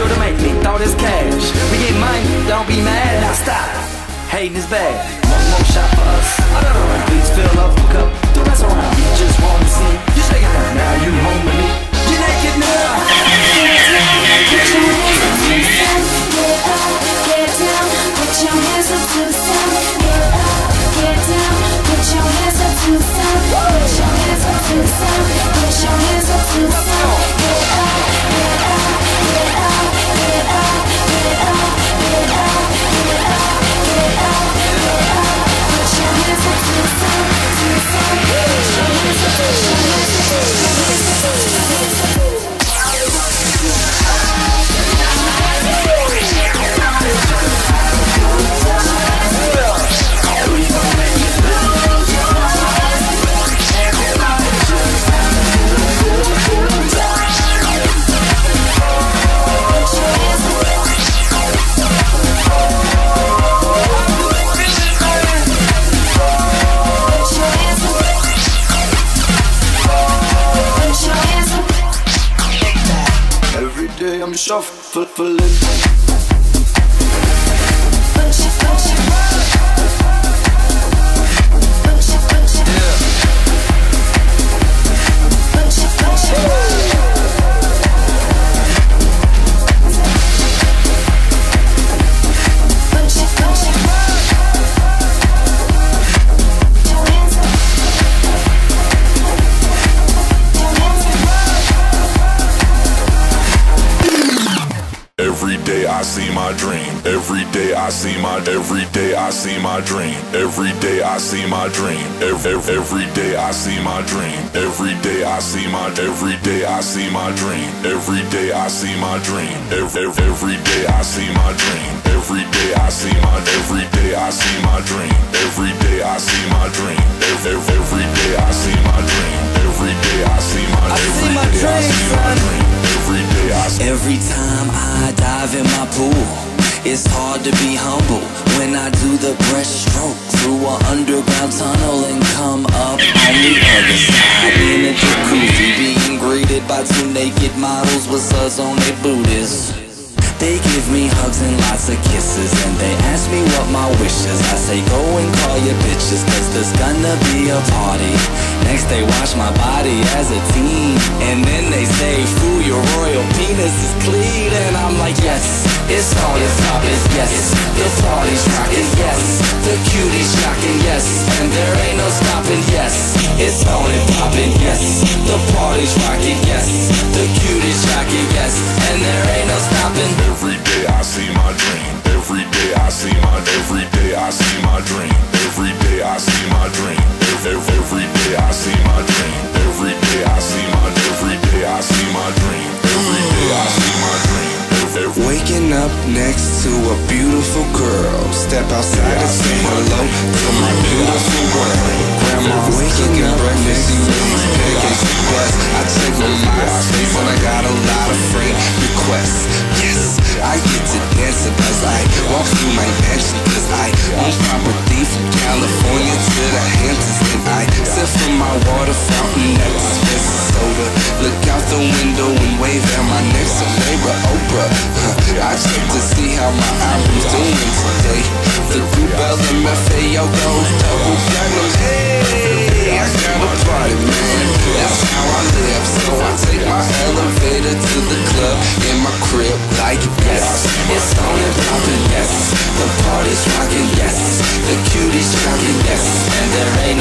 the first to make me throw this cash. We get money, don't be mad, now stop. Hating is bad. One more shot for us. Another round. Please fill up a cup. Don't mess around. You just want to see. You shake it down. Now you home shuffling. Day I see my every day I see my dream. Every day I see my dream. Every, every day I see my dream. Every day I see my every day I see my dream. Every day I see my dream. Every, every day I see my dream. Every day I see my every day I see my dream. Every day I see my dream. Every, every day I see my dream. Every day I see my I see my day I see my dream. Every day I see Every time I dive in my pool, it's hard to be humble when I do the breaststroke. Through an underground tunnel and come up on the other side. In a jacuzzi, being greeted by two naked models with suds on their booties. They give me hugs and lots of kisses And they ask me what my wish is I say go and call your bitches Cause there's gonna be a party. Next they watch my body as a teen And then they say fool your It's on it's poppin' yes. The party's rockin' yes. The cuties shocking yes. And there ain't no stopping yes. It's on and poppin' yes. The party's rockin' yes Step outside and say hello to my beautiful world. Grandma waking up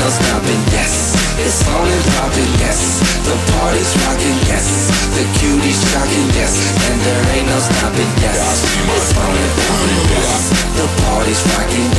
no stopping, yes. It's on and popping, yes. The party's rocking, yes. The cuties shocking, yes. And there ain't no stopping, yes. It's on and popping, yes. The party's rocking, yes